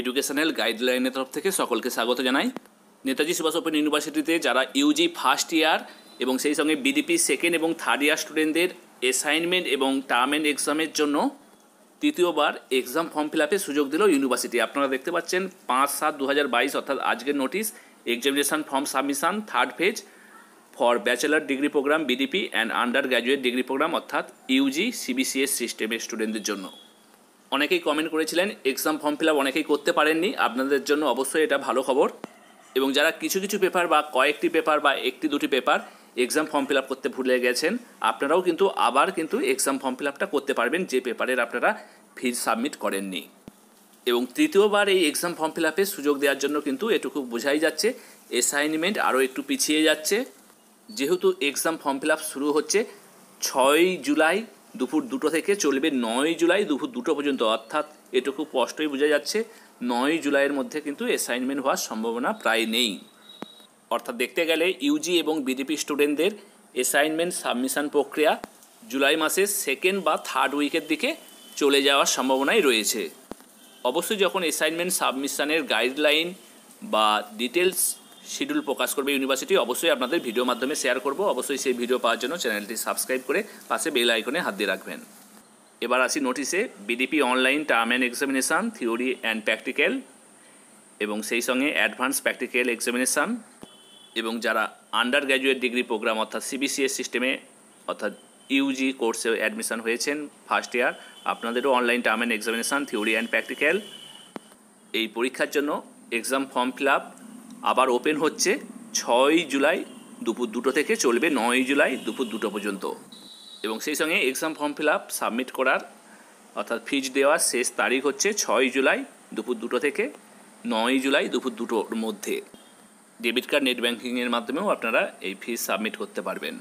Educational গাইডলাইনের তরফ থেকে সকলকে স্বাগত জানাই। নেতাজি সুভাষ ওপেন ইউনিভার্সিটিতে যারা ইউজি ফার্স্ট ইয়ার এবং সেই সঙ্গে বিডিপি সেকেন্ড এবং থার্ড ইয়ার স্টুডেন্টদের অ্যাসাইনমেন্ট এবং টার্ম অ্যান্ড এক্সামের জন্য তৃতীয়বার এক্সাম ফর্ম ফিল আপের সুযোগ দিল ইউনিভার্সিটি আপনারা দেখতে পাচ্ছেন পাঁচ সাত দু হাজার বাইশ অর্থাৎ আজকের notice examination form submission third phase for bachelor degree programme BDP and undergraduate degree programme অর্থাৎ ইউজি সিবিসিএস সিস্টেমের স্টুডেন্টদের জন্য। অনেকেই কমেন্ট করেছিলেন এক্সাম ফর্ম ফিল আপ অনেকেই করতে পারেননি, আপনাদের জন্য অবশ্যই এটা ভালো খবর। এবং যারা কিছু কিছু পেপার বা কয়েকটি পেপার বা একটি দুটি paper exam form fill up করতে ভুলে গেছেন, আপনারাও কিন্তু আবার কিন্তু এক্সাম ফর্ম ফিল আপটা করতে পারবেন, যে পেপারের আপনারা ফিজ সাবমিট করেননি। এবং তৃতীয়বার এই এক্সাম ফর্ম ফিল আপের সুযোগ দেওয়ার জন্য কিন্তু এটুকু বোঝাই যাচ্ছে অ্যাসাইনমেন্ট আরও একটু পিছিয়ে যাচ্ছে। যেহেতু এক্সাম ফর্ম ফিল আপ শুরু হচ্ছে ছয় জুলাই দুপুর দুটো থেকে চলবে নয় জুলাই, দুপুর দুটো পর্যন্ত। অর্থাৎ এটুকু স্পষ্টই বোঝা যাচ্ছে, নয় জুলাইয়ের মধ্যে কিন্তু অ্যাসাইনমেন্ট হওয়ার সম্ভাবনা প্রায় নেই। অর্থাৎ দেখতে গেলে ইউজি এবং বিডিপি স্টুডেন্টদের অ্যাসাইনমেন্ট সাবমিশন প্রক্রিয়া জুলাই মাসের সেকেন্ড বা থার্ড উইকের দিকে চলে যাওয়ার সম্ভাবনাই রয়েছে। অবশ্যই যখন অ্যাসাইনমেন্ট সাবমিশনের গাইডলাইন বা ডিটেলস শিডিউল প্রকাশ করবে ইউনিভার্সিটি, অবশ্যই আপনাদের ভিডিও মাধ্যমে শেয়ার করব। অবশ্যই সেই ভিডিও পাওয়ার জন্য চ্যানেলটি সাবস্ক্রাইব করে পাশে বেল আইকনে হাত দিয়ে রাখবেন। এবার আসি নোটিশে BDP online term and examination theory and practical এবং সেই সঙ্গে অ্যাডভান্স প্র্যাকটিক্যাল এক্সামিনেশান এবং যারা আন্ডার গ্র্যাজুয়েট ডিগ্রি প্রোগ্রাম অর্থাৎ সিবিসিএস সিস্টেমে অর্থাৎ ইউজি কোর্সে অ্যাডমিশন হয়েছেন ফার্স্ট ইয়ার আপনাদেরও online term and examination theory and practical এই পরীক্ষার জন্য এক্সাম ফর্ম ফিল আপ আবার ওপেন হচ্ছে ছয় জুলাই দুপুর দুটো থেকে চলবে নয় জুলাই দুপুর দুটো পর্যন্ত। এবং সেই সঙ্গে exam form fill up submit করার, অর্থাৎ ফিজ দেওয়ার শেষ তারিখ হচ্ছে ছয় জুলাই দুপুর দুটো থেকে নয় জুলাই দুপুর দুটোর মধ্যে। ডেবিট কার্ড নেট ব্যাঙ্কিংয়ের মাধ্যমেও আপনারা এই ফিজ সাবমিট করতে পারবেন।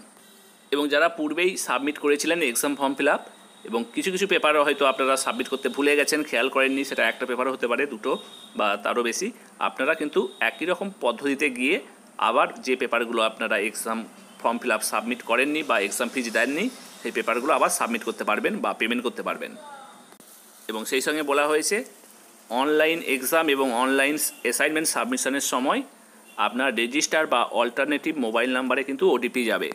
এবং যারা পূর্বেই সাবমিট করেছিলেন এক্সাম ফর্ম ফিল আপ এবং কিছু কিছু পেপারও হয়তো আপনারা সাবমিট করতে ভুলে গেছেন, খেয়াল করেননি, সেটা একটা পেপারও হতে পারে, দুটো বা তারও বেশি। আপনারা কিন্তু একই রকম পদ্ধতিতে গিয়ে আবার যে পেপারগুলো আপনারা exam form fill up submit করেননি বা এক্সাম ফিজ দেননি, সেই পেপারগুলো আবার সাবমিট করতে পারবেন বা পেমেন্ট করতে পারবেন। এবং সেই সঙ্গে বলা হয়েছে অনলাইন এক্সাম এবং অনলাইন অ্যাসাইনমেন্ট সাবমিশনের সময় আপনার রেজিস্টার বা অল্টারনেটিভ মোবাইল নাম্বারে কিন্তু ওটিপি যাবে।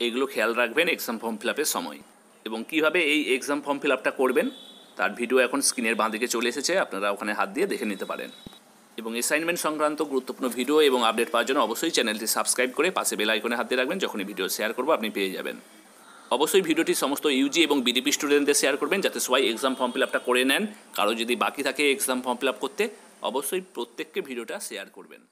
এগুলো খেয়াল রাখবেন এক্সাম ফর্ম ফিল আপের সময়। এবং কীভাবে এই এক্সাম ফর্ম ফিল আপটা করবেন, তার ভিডিও এখন স্ক্রিনের বাঁ দিকে চলে এসেছে, আপনারা ওখানে হাত দিয়ে দেখে নিতে পারেন। এবং অ্যাসাইনমেন্ট সংক্রান্ত গুরুত্বপূর্ণ ভিডিও এবং আপডেট পাওয়ার জন্য অবশ্যই চ্যানেলটি সাবস্ক্রাইব করে পাশে বেল আইকনে হাত দিয়ে রাখবেন, যখনই ভিডিও শেয়ার করব, আপনি পেয়ে যাবেন। অবশ্যই ভিডিওটি সমস্ত ইউজি এবং বিডিপি স্টুডেন্টদের শেয়ার করবেন, যাতে সবাই এক্সাম ফর্ম ফিল আপটা করে নেন। কারও যদি বাকি থাকে এক্সাম ফর্ম ফিল আপ করতে, অবশ্যই প্রত্যেককে ভিডিওটা শেয়ার করবেন।